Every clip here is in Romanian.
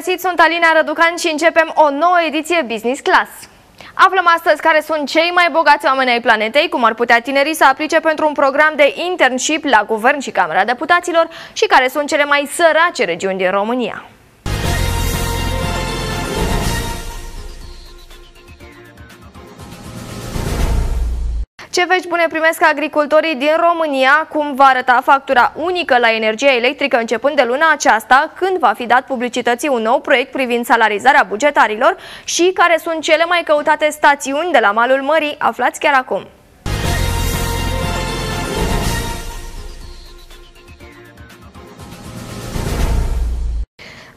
Bun găsit, sunt Alina Răducan și începem o nouă ediție Business Class. Aflăm astăzi care sunt cei mai bogați oameni ai planetei, cum ar putea tinerii să aplice pentru un program de internship la Guvern și Camera Deputaților și care sunt cele mai sărace regiuni din România. Ce vești bune primesc agricultorii din România? Cum va arăta factura unică la energie electrică începând de luna aceasta, când va fi dat publicității un nou proiect privind salarizarea bugetarilor și care sunt cele mai căutate stațiuni de la malul mării? Aflați chiar acum!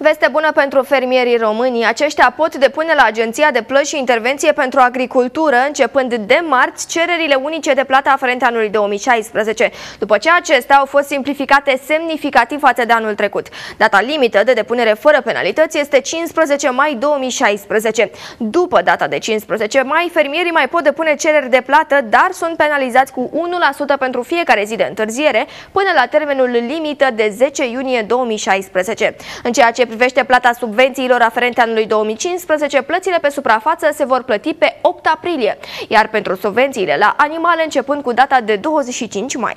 Veste bună pentru fermierii români. Aceștia pot depune la Agenția de Plăți și Intervenție pentru Agricultură, începând de marți, cererile unice de plată aferente anului 2016, după ce acestea au fost simplificate semnificativ față de anul trecut. Data limită de depunere fără penalități este 15 mai 2016. După data de 15 mai, fermierii mai pot depune cereri de plată, dar sunt penalizați cu 1% pentru fiecare zi de întârziere, până la termenul limită de 10 iunie 2016. În ceea ce privește plata subvențiilor aferente anului 2015, plățile pe suprafață se vor plăti pe 8 aprilie, iar pentru subvențiile la animale începând cu data de 25 mai.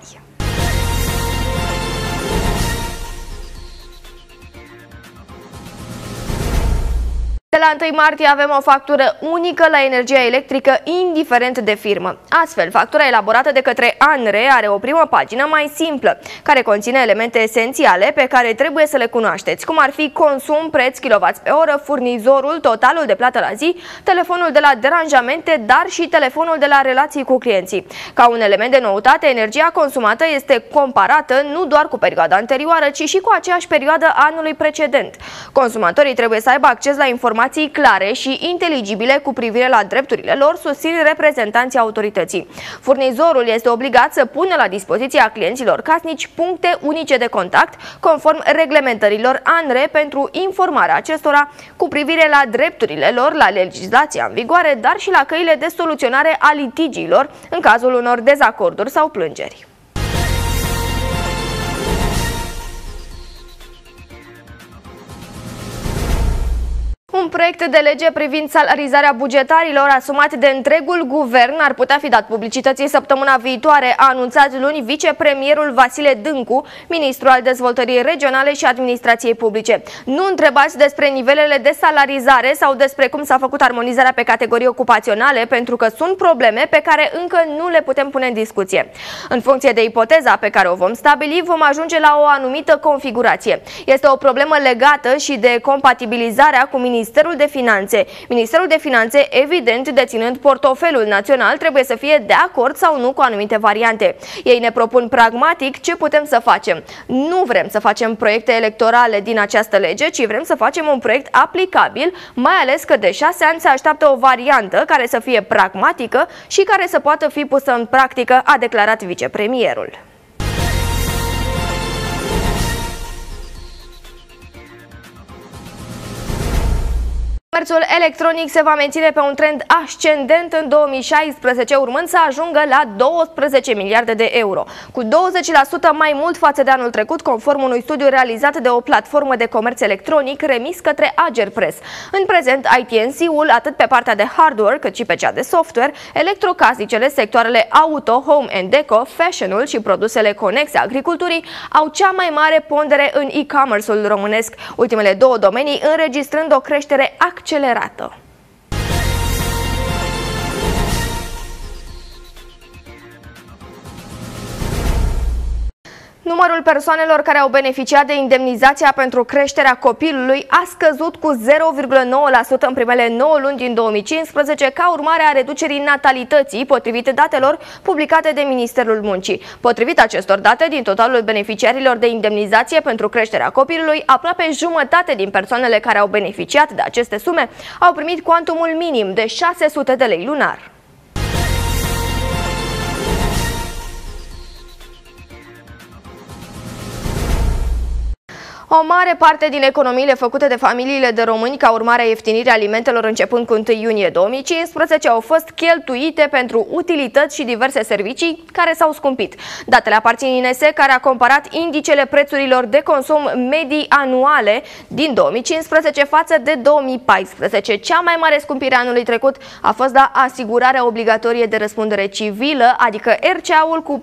De la 1 martie avem o factură unică la energia electrică, indiferent de firmă. Astfel, factura elaborată de către ANRE are o primă pagină mai simplă, care conține elemente esențiale pe care trebuie să le cunoașteți, cum ar fi consum, preț, kW pe oră, furnizorul, totalul de plată la zi, telefonul de la deranjamente, dar și telefonul de la relații cu clienții. Ca un element de noutate, energia consumată este comparată nu doar cu perioada anterioară, ci și cu aceeași perioadă anului precedent. Consumatorii trebuie să aibă acces la informații informații clare și inteligibile cu privire la drepturile lor, susțin reprezentanții autorității. Furnizorul este obligat să pună la dispoziția clienților casnici puncte unice de contact, conform reglementărilor ANRE pentru informarea acestora cu privire la drepturile lor, la legislația în vigoare, dar și la căile de soluționare a litigiilor în cazul unor dezacorduri sau plângeri. Un proiect de lege privind salarizarea bugetarilor asumat de întregul guvern ar putea fi dat publicității săptămâna viitoare, a anunțat luni vicepremierul Vasile Dâncu, ministru al dezvoltării regionale și administrației publice. Nu întrebați despre nivelele de salarizare sau despre cum s-a făcut armonizarea pe categorii ocupaționale, pentru că sunt probleme pe care încă nu le putem pune în discuție. În funcție de ipoteza pe care o vom stabili, vom ajunge la o anumită configurație. Este o problemă legată și de compatibilizarea cu ministrul Ministerul de Finanțe. Ministerul de Finanțe, evident, deținând portofelul național, trebuie să fie de acord sau nu cu anumite variante. Ei ne propun pragmatic ce putem să facem. Nu vrem să facem proiecte electorale din această lege, ci vrem să facem un proiect aplicabil, mai ales că de șase ani se așteaptă o variantă care să fie pragmatică și care să poată fi pusă în practică, a declarat vicepremierul. Comerțul electronic se va menține pe un trend ascendent în 2016, urmând să ajungă la 12 miliarde de euro, cu 20% mai mult față de anul trecut, conform unui studiu realizat de o platformă de comerț electronic remis către Agerpress. În prezent, ITNC-ul, atât pe partea de hardware cât și pe cea de software, electrocasnicele, sectoarele auto, home and deco, fashion-ul și produsele conexe agriculturii au cea mai mare pondere în e-commerce-ul românesc, ultimele două domenii înregistrând o creștere activă accelerată. Numărul persoanelor care au beneficiat de indemnizația pentru creșterea copilului a scăzut cu 0,9% în primele 9 luni din 2015 ca urmare a reducerii natalității, potrivit datelor publicate de Ministerul Muncii. Potrivit acestor date, din totalul beneficiarilor de indemnizație pentru creșterea copilului, aproape jumătate din persoanele care au beneficiat de aceste sume au primit cuantumul minim de 600 de lei lunar. O mare parte din economiile făcute de familiile de români ca urmare a ieftinire alimentelor începând cu 1 iunie 2015 au fost cheltuite pentru utilități și diverse servicii care s-au scumpit. Datele aparțin INSE care a comparat indicele prețurilor de consum medii anuale din 2015 față de 2014. Cea mai mare scumpire anului trecut a fost la asigurarea obligatorie de răspundere civilă, adică RCA-ul cu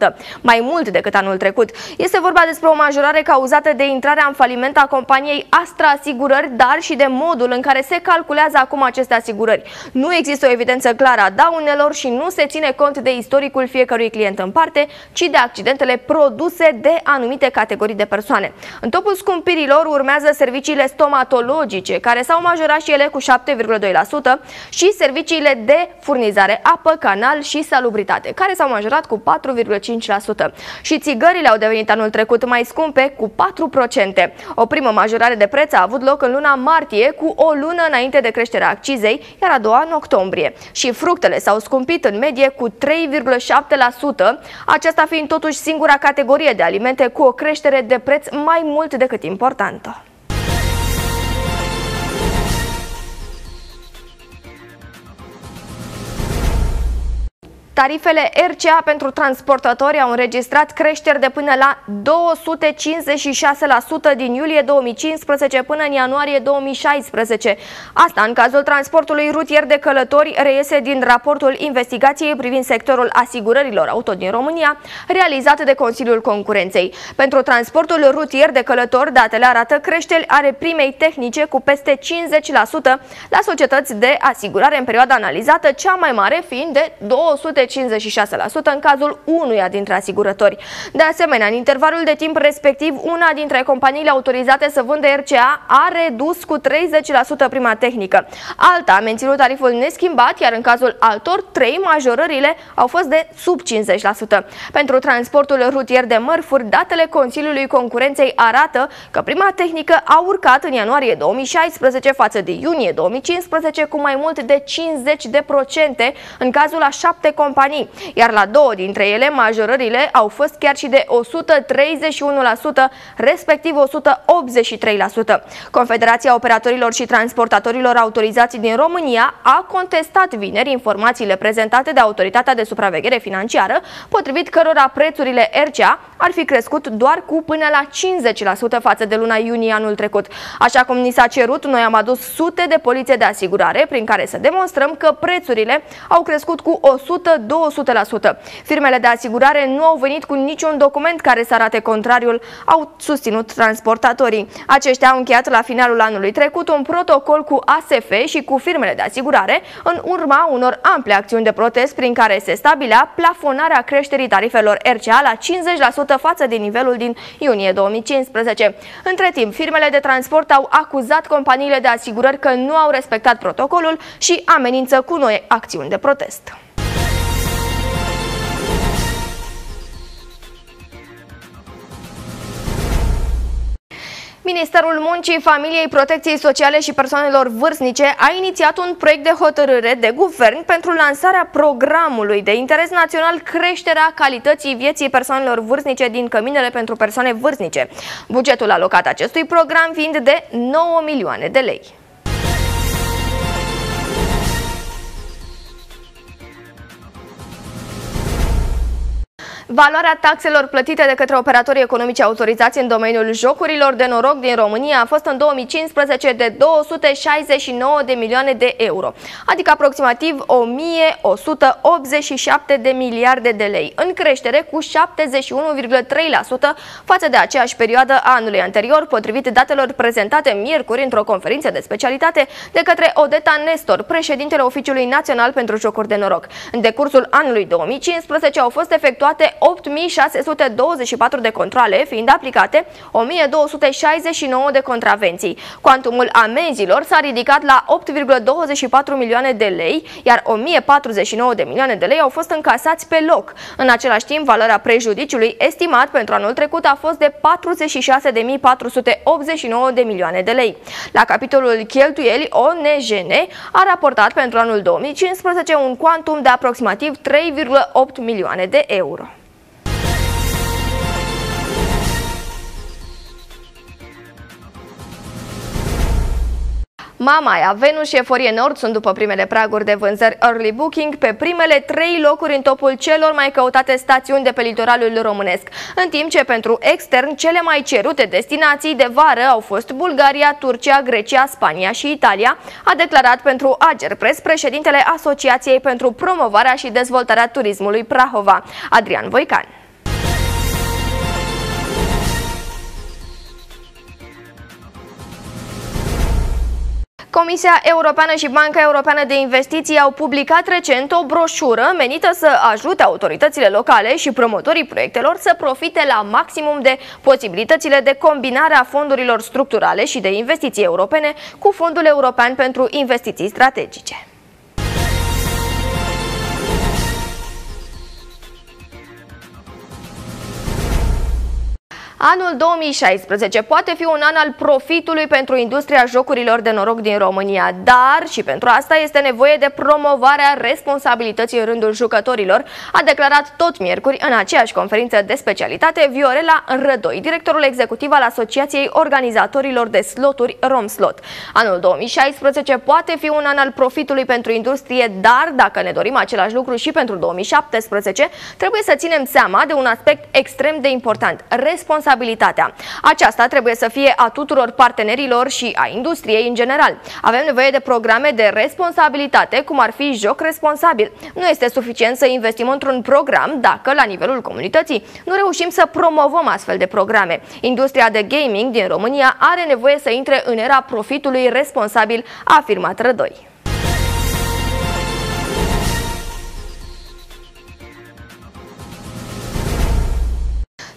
14,4%, mai mult decât anul trecut. Este vorba despre o majorare cauzată de intrarea în faliment a companiei Astra Asigurări, dar și de modul în care se calculează acum aceste asigurări. Nu există o evidență clară a daunelor și nu se ține cont de istoricul fiecărui client în parte, ci de accidentele produse de anumite categorii de persoane. În topul scumpirilor urmează serviciile stomatologice, care s-au majorat și ele cu 7,2% și serviciile de furnizare apă, canal și salubritate, care s-au majorat cu 4,5%. Și țigările au devenit anul trecut mai scumpe cu 4%. O primă majorare de preț a avut loc în luna martie cu o lună înainte de creșterea accizei, iar a doua în octombrie. Și fructele s-au scumpit în medie cu 3,7%, aceasta fiind totuși singura categorie de alimente cu o creștere de preț mai mult decât importantă. Tarifele RCA pentru transportatori au înregistrat creșteri de până la 256% din iulie 2015 până în ianuarie 2016. Asta în cazul transportului rutier de călători reiese din raportul investigației privind sectorul asigurărilor auto din România, realizat de Consiliul Concurenței. Pentru transportul rutier de călători, datele arată creșteri are primei tehnice cu peste 50% la societăți de asigurare în perioada analizată, cea mai mare fiind de 200 56% în cazul unuia dintre asigurători. De asemenea, în intervalul de timp respectiv, una dintre companiile autorizate să vândă RCA a redus cu 30% prima tehnică. Alta a menținut tariful neschimbat, iar în cazul altor, trei majorările au fost de sub 50%. Pentru transportul rutier de mărfuri, datele Consiliului Concurenței arată că prima tehnică a urcat în ianuarie 2016 față de iunie 2015 cu mai mult de 50% în cazul a șapte companii companii, iar la două dintre ele majorările au fost chiar și de 131%, respectiv 183%. Confederația Operatorilor și Transportatorilor Autorizați din România a contestat vineri informațiile prezentate de Autoritatea de Supraveghere Financiară, potrivit cărora prețurile RCA ar fi crescut doar cu până la 50% față de luna iunie anul trecut. Așa cum ni s-a cerut, noi am adus sute de poliție de asigurare prin care să demonstrăm că prețurile au crescut cu 100 200%. Firmele de asigurare nu au venit cu niciun document care să arate contrariul, au susținut transportatorii. Aceștia au încheiat la finalul anului trecut un protocol cu ASF și cu firmele de asigurare în urma unor ample acțiuni de protest prin care se stabilea plafonarea creșterii tarifelor RCA la 50% față de nivelul din iunie 2015. Între timp, firmele de transport au acuzat companiile de asigurări că nu au respectat protocolul și amenință cu noi acțiuni de protest. Ministerul Muncii, Familiei, Protecției Sociale și Persoanelor Vârstnice a inițiat un proiect de hotărâre de guvern pentru lansarea programului de interes național creșterea calității vieții persoanelor vârstnice din căminele pentru persoane vârstnice. Bugetul alocat acestui program fiind de 9 milioane de lei. Valoarea taxelor plătite de către operatorii economici autorizați în domeniul jocurilor de noroc din România a fost în 2015 de 269 de milioane de euro, adică aproximativ 1187 de miliarde de lei, în creștere cu 71,3% față de aceeași perioadă a anului anterior, potrivit datelor prezentate miercuri într-o conferință de specialitate de către Odeta Nestor, președintele Oficiului Național pentru Jocuri de Noroc. În decursul anului 2015 au fost efectuate 8624 de controle, fiind aplicate 1269 de contravenții. Cuantumul amenzilor s-a ridicat la 8,24 milioane de lei, iar 1049 de milioane de lei au fost încasați pe loc. În același timp, valoarea prejudiciului estimat pentru anul trecut a fost de 46.489 de milioane de lei. La capitolul cheltuieli, ONJN a raportat pentru anul 2015 un cuantum de aproximativ 3,8 milioane de euro. Mamaia, Venus și Eforie Nord sunt după primele praguri de vânzări early booking pe primele trei locuri în topul celor mai căutate stațiuni de pe litoralul românesc, în timp ce pentru extern cele mai cerute destinații de vară au fost Bulgaria, Turcia, Grecia, Spania și Italia, a declarat pentru Agerpres președintele Asociației pentru Promovarea și Dezvoltarea Turismului Prahova, Adrian Voican. Comisia Europeană și Banca Europeană de Investiții au publicat recent o broșură menită să ajute autoritățile locale și promotorii proiectelor să profite la maximum de posibilitățile de combinare a fondurilor structurale și de investiții europene cu Fondul European pentru Investiții Strategice. Anul 2016 poate fi un an al profitului pentru industria jocurilor de noroc din România, dar și pentru asta este nevoie de promovarea responsabilității în rândul jucătorilor, a declarat tot miercuri în aceeași conferință de specialitate Viorela Rădoi, directorul executiv al Asociației Organizatorilor de Sloturi Romslot. Anul 2016 poate fi un an al profitului pentru industrie, dar dacă ne dorim același lucru și pentru 2017, trebuie să ținem seama de un aspect extrem de important, responsabilitatea responsabilitatea. Aceasta trebuie să fie a tuturor partenerilor și a industriei în general. Avem nevoie de programe de responsabilitate, cum ar fi joc responsabil. Nu este suficient să investim într-un program dacă, la nivelul comunității, nu reușim să promovăm astfel de programe. Industria de gaming din România are nevoie să intre în era profitului responsabil, a afirmat Rădoi.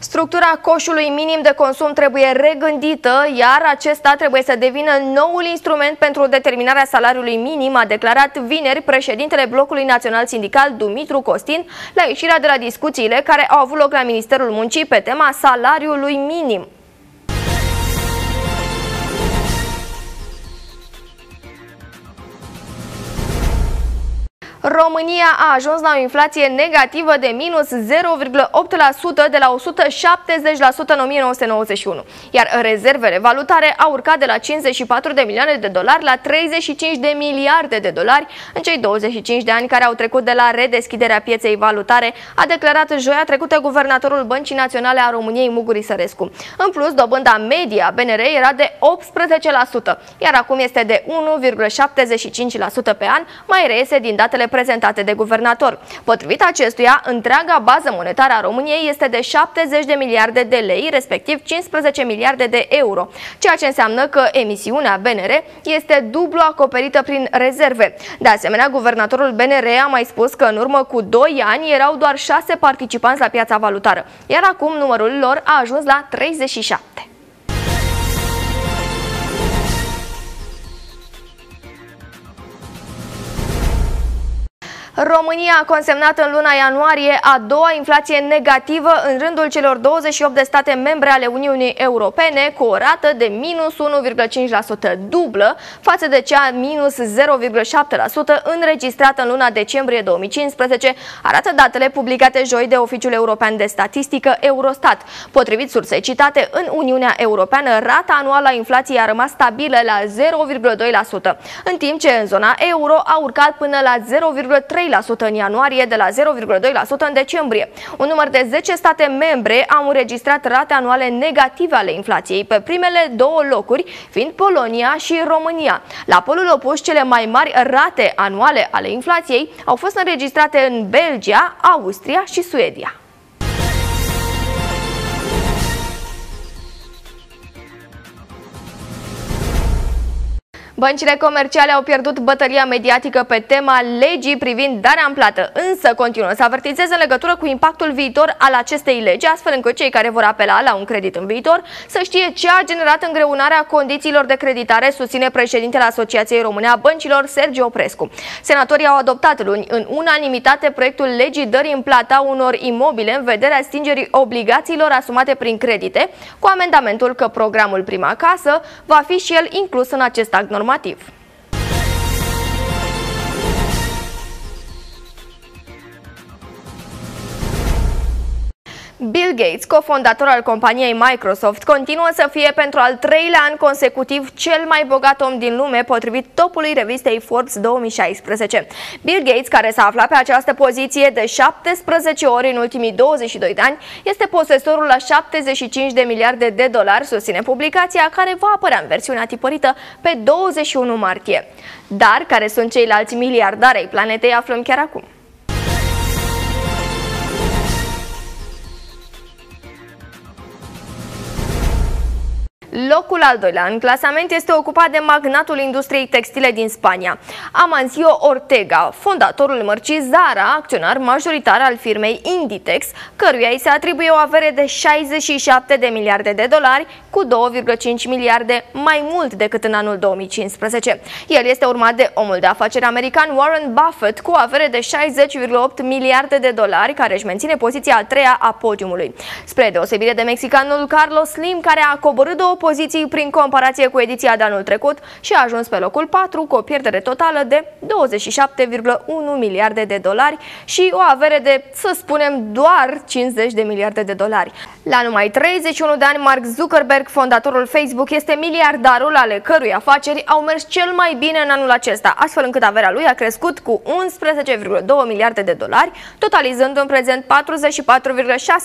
Structura coșului minim de consum trebuie regândită, iar acesta trebuie să devină noul instrument pentru determinarea salariului minim, a declarat vineri președintele Blocului Național Sindical Dumitru Costin la ieșirea de la discuțiile care au avut loc la Ministerul Muncii pe tema salariului minim. România a ajuns la o inflație negativă de minus 0,8% de la 170% în 1991, iar rezervele valutare au urcat de la 54 de milioane de dolari la 35 de miliarde de dolari în cei 25 de ani care au trecut de la redeschiderea pieței valutare, a declarat joia trecută guvernatorul Băncii Naționale a României Muguri Sărescu. În plus, dobânda media BNR era de 18%, iar acum este de 1,75% pe an, mai reiese din datele prezentate de guvernator. Potrivit acestuia, întreaga bază monetară a României este de 70 de miliarde de lei, respectiv 15 miliarde de euro, ceea ce înseamnă că emisiunea BNR este dublu acoperită prin rezerve. De asemenea, guvernatorul BNR a mai spus că în urmă cu 2 ani erau doar 6 participanți la piața valutară, iar acum numărul lor a ajuns la 37. România a consemnat în luna ianuarie a doua inflație negativă în rândul celor 28 de state membre ale Uniunii Europene cu o rată de minus 1,5% dublă față de cea minus 0,7% înregistrată în luna decembrie 2015, arată datele publicate joi de Oficiul European de Statistică Eurostat. Potrivit sursei citate, în Uniunea Europeană, rata anuală a inflației a rămas stabilă la 0,2%, în timp ce în zona euro a urcat până la 0,3% 3% în ianuarie, de la 0,2% în decembrie. Un număr de 10 state membre au înregistrat rate anuale negative ale inflației, pe primele două locuri fiind Polonia și România. La polul opus, cele mai mari rate anuale ale inflației au fost înregistrate în Belgia, Austria și Suedia. Băncile comerciale au pierdut bătălia mediatică pe tema legii privind darea în plată, însă continuă să avertizeze în legătură cu impactul viitor al acestei legi, astfel încât cei care vor apela la un credit în viitor să știe ce a generat îngreunarea condițiilor de creditare, susține președintele Asociației Române a Băncilor, Sergio Oprescu. Senatorii au adoptat luni în unanimitate proiectul legii dării în plata unor imobile în vederea stingerii obligațiilor asumate prin credite, cu amendamentul că programul Prima Casă va fi și el inclus în acest act normal normativ. Bill Gates, cofondator al companiei Microsoft, continuă să fie pentru al treilea an consecutiv cel mai bogat om din lume, potrivit topului revistei Forbes 2016. Bill Gates, care s-a aflat pe această poziție de 17 ori în ultimii 22 de ani, este posesorul la 75 de miliarde de dolari, susține publicația care va apărea în versiunea tipărită pe 21 martie. Dar care sunt ceilalți miliardari ai planetei aflăm chiar acum. Locul al doilea în clasament este ocupat de magnatul industriei textile din Spania, Amancio Ortega, fondatorul mărcii Zara, acționar majoritar al firmei Inditex, căruia îi se atribuie o avere de 67 de miliarde de dolari, cu 2,5 miliarde mai mult decât în anul 2015. El este urmat de omul de afaceri american Warren Buffett, cu o avere de 60,8 miliarde de dolari, care își menține poziția a treia a podiumului. Spre deosebire de mexicanul Carlos Slim, care a coborât două poziții prin comparație cu ediția de anul trecut și a ajuns pe locul 4 cu o pierdere totală de 27,1 miliarde de dolari și o avere de, să spunem, doar 50 de miliarde de dolari. La numai 31 de ani, Mark Zuckerberg, fondatorul Facebook, este miliardarul ale cărui afaceri au mers cel mai bine în anul acesta, astfel încât averea lui a crescut cu 11,2 miliarde de dolari, totalizând în prezent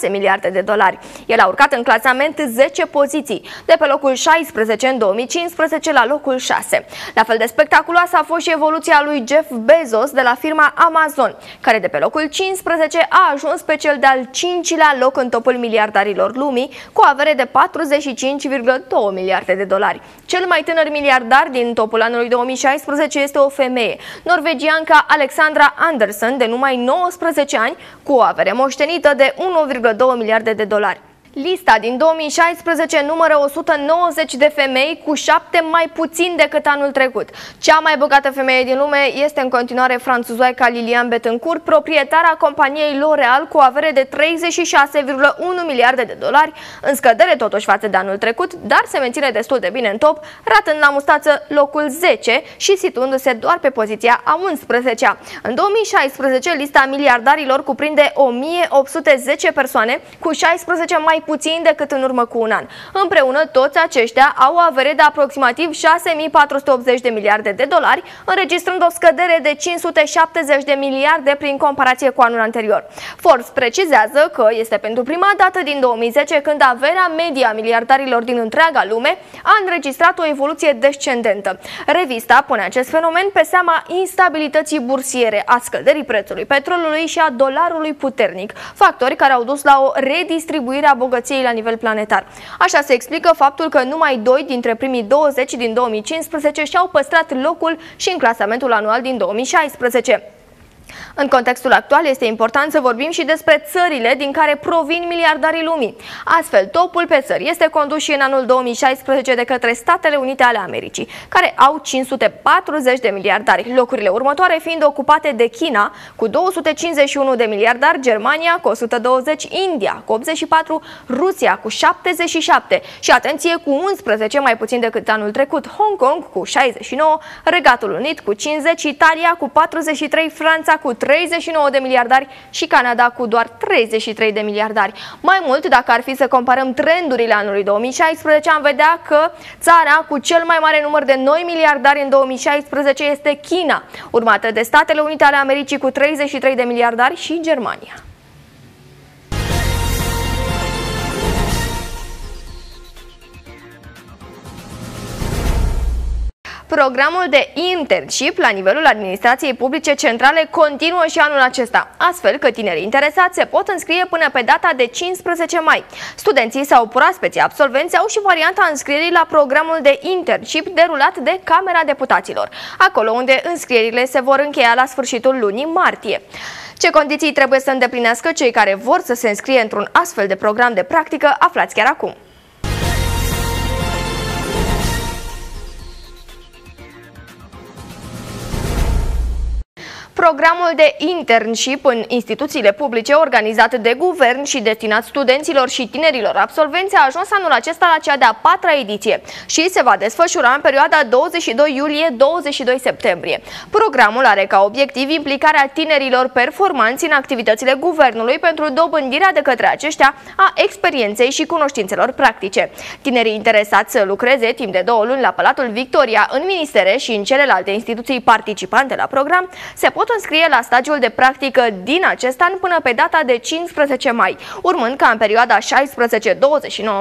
44,6 miliarde de dolari. El a urcat în clasament 10 poziții, de pe locul 16 în 2015 la locul 6. La fel de spectaculoasă a fost și evoluția lui Jeff Bezos de la firma Amazon, care de pe locul 15 a ajuns pe cel de-al cincilea loc în topul miliardarilor lumii, cu avere de 45,2 miliarde de dolari. Cel mai tânăr miliardar din topul anului 2016 este o femeie, norvegianca Alexandra Anderson, de numai 19 ani, cu o avere moștenită de 1,2 miliarde de dolari. Lista din 2016 numără 190 de femei cu 7 mai puțin decât anul trecut. Cea mai bogată femeie din lume este în continuare franțuzoica Lilian Bettencourt, proprietara companiei L'Oreal cu avere de 36,1 miliarde de dolari, în scădere totuși față de anul trecut, dar se menține destul de bine în top, ratând la mustață locul 10 și situându-se doar pe poziția a 11-a. În 2016, lista miliardarilor cuprinde 1810 persoane cu 16 mai puțin decât în urmă cu un an. Împreună, toți aceștia au o avere de aproximativ 6480 de miliarde de dolari, înregistrând o scădere de 570 de miliarde prin comparație cu anul anterior. Forbes precizează că este pentru prima dată din 2010 când averea media a miliardarilor din întreaga lume a înregistrat o evoluție descendentă. Revista pune acest fenomen pe seama instabilității bursiere, a scăderii prețului petrolului și a dolarului puternic, factori care au dus la o redistribuire a bogăției la nivel planetar. Așa se explică faptul că numai doi dintre primii 20 din 2015 și-au păstrat locul și în clasamentul anual din 2016. În contextul actual este important să vorbim și despre țările din care provin miliardarii lumii. Astfel, topul pe țări este condus și în anul 2016 de către Statele Unite ale Americii, care au 540 de miliardari, locurile următoare fiind ocupate de China cu 251 de miliardari, Germania cu 120, India cu 84, Rusia cu 77 și, atenție, cu 11 mai puțin decât anul trecut, Hong Kong cu 69, Regatul Unit cu 50, Italia cu 43, Franța cu 39 de miliardari și Canada cu doar 33 de miliardari. Mai mult, dacă ar fi să comparăm trendurile anului 2016, am vedea că țara cu cel mai mare număr de noi miliardari în 2016 este China, urmată de Statele Unite ale Americii cu 33 de miliardari și Germania. Programul de internship la nivelul administrației publice centrale continuă și anul acesta, astfel că tinerii interesați se pot înscrie până pe data de 15 mai. Studenții sau proaspeții absolvenți au și varianta înscrierii la programul de internship derulat de Camera Deputaților, acolo unde înscrierile se vor încheia la sfârșitul lunii martie. Ce condiții trebuie să îndeplinească cei care vor să se înscrie într-un astfel de program de practică, aflați chiar acum. Programul de internship în instituțiile publice organizat de guvern și destinat studenților și tinerilor absolvenți a ajuns anul acesta la cea de-a patra ediție și se va desfășura în perioada 22 iulie-22 septembrie. Programul are ca obiectiv implicarea tinerilor performanți în activitățile guvernului pentru dobândirea de către aceștia a experienței și cunoștințelor practice. Tinerii interesați să lucreze timp de două luni la Palatul Victoria, în ministere și în celelalte instituții participante la program se pot înscrie la stagiul de practică din acest an până pe data de 15 mai, urmând ca în perioada 16-29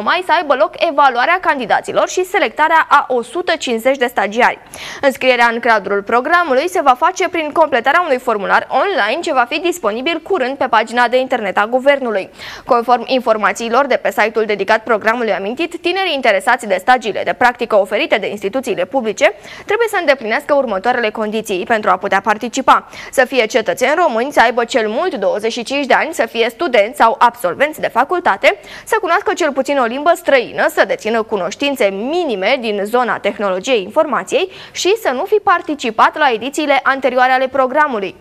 mai să aibă loc evaluarea candidaților și selectarea a 150 de stagiari. Înscrierea în cadrul programului se va face prin completarea unui formular online ce va fi disponibil curând pe pagina de internet a Guvernului. Conform informațiilor de pe site-ul dedicat programului amintit, tinerii interesați de stagiile de practică oferite de instituțiile publice trebuie să îndeplinească următoarele condiții pentru a putea participa să fie cetățeni români, să aibă cel mult 25 de ani, să fie studenți sau absolvenți de facultate, să cunoască cel puțin o limbă străină, să dețină cunoștințe minime din zona tehnologiei informației și să nu fi participat la edițiile anterioare ale programului.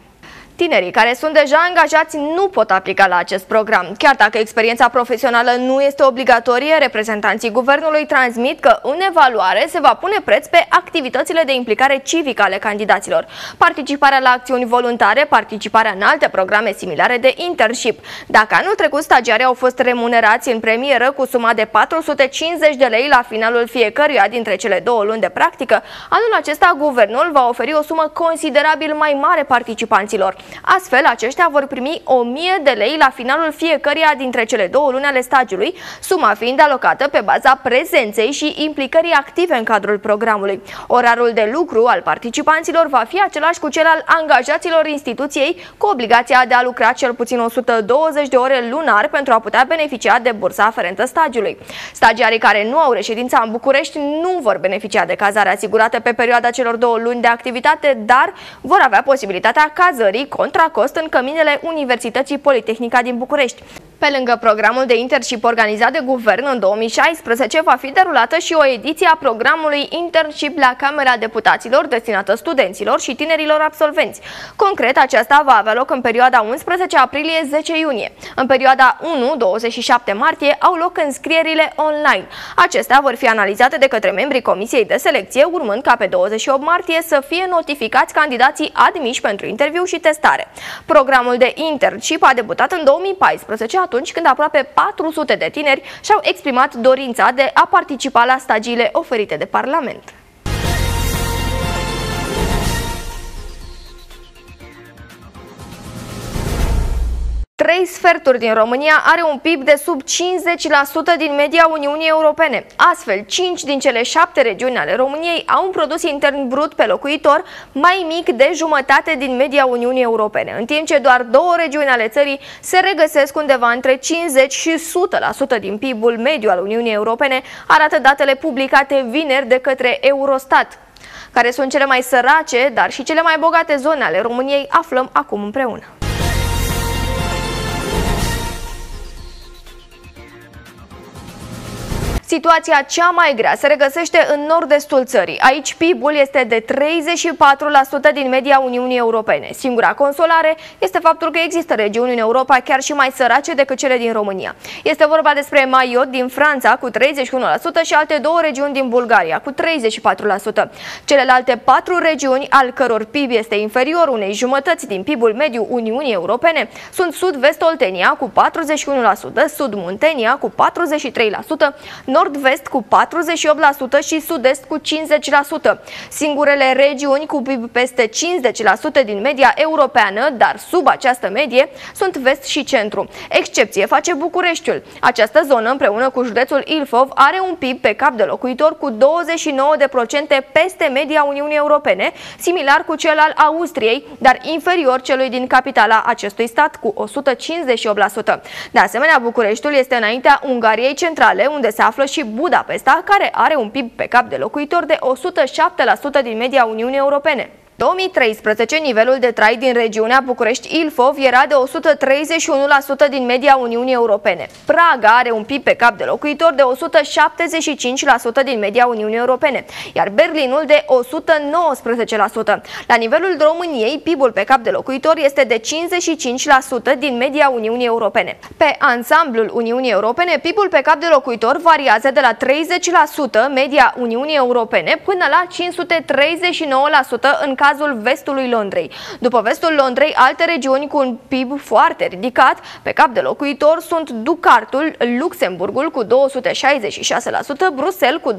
Tinerii care sunt deja angajați nu pot aplica la acest program. Chiar dacă experiența profesională nu este obligatorie, reprezentanții guvernului transmit că în evaluare se va pune preț pe activitățile de implicare civică ale candidaților, participarea la acțiuni voluntare, participarea în alte programe similare de internship. Dacă anul trecut stagiarii au fost remunerați în premieră cu suma de 450 de lei la finalul fiecăruia dintre cele două luni de practică, anul acesta guvernul va oferi o sumă considerabil mai mare participanților. Astfel, aceștia vor primi 1000 de lei la finalul fiecăruia dintre cele două luni ale stagiului, suma fiind alocată pe baza prezenței și implicării active în cadrul programului. Orarul de lucru al participanților va fi același cu cel al angajaților instituției, cu obligația de a lucra cel puțin 120 de ore lunar pentru a putea beneficia de bursa aferentă stagiului. Stagiarii care nu au reședința în București nu vor beneficia de cazare asigurată pe perioada celor două luni de activitate, dar vor avea posibilitatea cazării contra cost în căminele Universității Politehnica din București. Pe lângă programul de internship organizat de guvern în 2016, va fi derulată și o ediție a programului Internship la Camera Deputaților destinată studenților și tinerilor absolvenți. Concret, aceasta va avea loc în perioada 11 aprilie-10 iunie. În perioada 1-27 martie au loc înscrierile online. Acestea vor fi analizate de către membrii Comisiei de Selecție, urmând ca pe 28 martie să fie notificați candidații admiși pentru interviu și testare. Programul de internship a debutat în 2014 atunci când aproape 400 de tineri și-au exprimat dorința de a participa la stagiile oferite de Parlament. Trei sferturi din România are un PIB de sub 50% din media Uniunii Europene. Astfel, 5 din cele 7 regiuni ale României au un produs intern brut pe locuitor mai mic de jumătate din media Uniunii Europene, în timp ce doar două regiuni ale țării se regăsesc undeva între 50 și 100% din PIB-ul mediu al Uniunii Europene, arată datele publicate vineri de către Eurostat. Care sunt cele mai sărace, dar și cele mai bogate zone ale României, aflăm acum împreună. Situația cea mai grea se regăsește în nord-estul țării. Aici PIB-ul este de 34% din media Uniunii Europene. Singura consolare este faptul că există regiuni în Europa chiar și mai sărace decât cele din România. Este vorba despre Maiot din Franța cu 31% și alte două regiuni din Bulgaria cu 34%. Celelalte patru regiuni al căror PIB este inferior unei jumătăți din PIB-ul mediu Uniunii Europene sunt Sud-Vest Oltenia cu 41%, Sud-Muntenia cu 43%, nord-vest cu 48% și sud-est cu 50%. Singurele regiuni cu PIB peste 50% din media europeană, dar sub această medie, sunt vest și centru. Excepție face Bucureștiul. Această zonă, împreună cu județul Ilfov, are un PIB pe cap de locuitor cu 29% peste media Uniunii Europene, similar cu cel al Austriei, dar inferior celui din capitala acestui stat cu 158%. De asemenea, Bucureștiul este înaintea Ungariei centrale, unde se află și Budapesta, care are un PIB pe cap de locuitor de 107% din media Uniunii Europene. 2013, nivelul de trai din regiunea București-Ilfov era de 131% din media Uniunii Europene. Praga are un PIB pe cap de locuitor de 175% din media Uniunii Europene, iar Berlinul de 119%. La nivelul României, PIB-ul pe cap de locuitor este de 55% din media Uniunii Europene. Pe ansamblul Uniunii Europene, PIB-ul pe cap de locuitor variază de la 30% media Uniunii Europene până la 539% în cazul vestului Londrei. După vestul Londrei, alte regiuni cu un PIB foarte ridicat pe cap de locuitor sunt Ducartul, Luxemburgul cu 266%, Bruxelles cu 207%,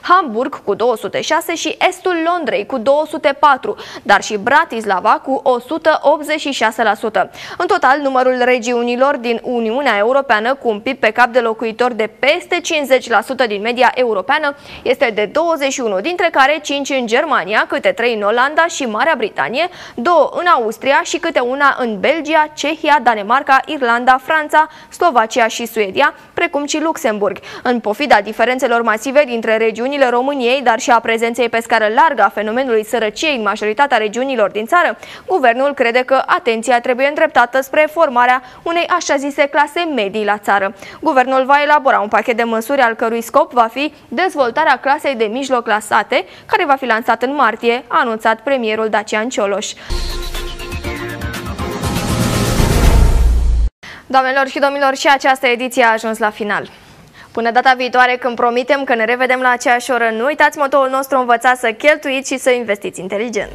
Hamburg cu 206% și estul Londrei cu 204%, dar și Bratislava cu 186%. În total, numărul regiunilor din Uniunea Europeană cu un PIB pe cap de locuitor de peste 50% din media europeană este de 21, dintre care 5 în Germania, câte 3 în Olanda și Marea Britanie, 2 în Austria și câte una în Belgia, Cehia, Danemarca, Irlanda, Franța, Slovacia și Suedia, precum și Luxemburg. În pofida diferențelor masive dintre regiunile României, dar și a prezenței pe scară largă a fenomenului sărăciei în majoritatea regiunilor din țară, guvernul crede că atenția trebuie îndreptată spre formarea unei așa zise clase medii la țară. Guvernul va elabora un pachet de măsuri al cărui scop va fi dezvoltarea clasei de mijloc clasate, care va fi lansat în martie, a anunțat premierul Dacian Cioloș. Doamnelor și domnilor, și această ediție a ajuns la final. Până data viitoare, când promitem că ne revedem la aceeași oră, nu uitați motoul nostru învățat să cheltuiți și să investiți inteligent.